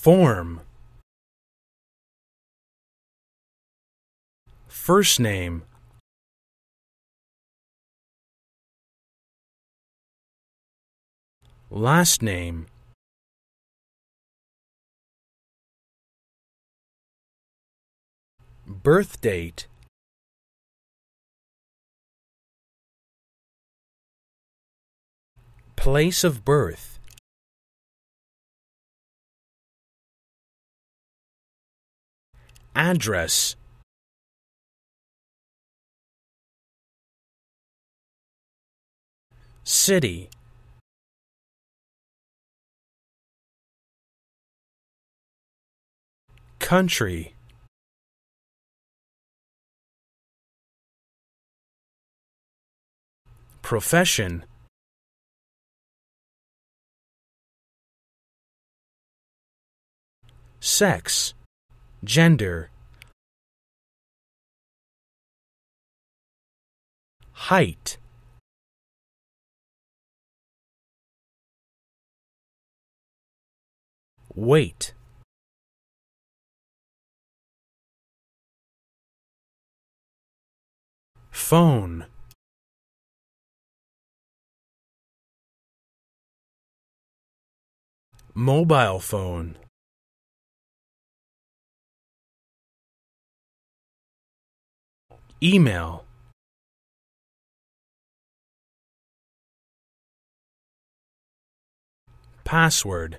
Form. First name. Last name. Birth date. Place of birth. Address. City. Country. Profession. Sex. Gender. Height. Weight. Phone. Mobile phone. Email. Password.